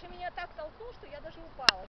даже меня так толкнул, что я даже упала.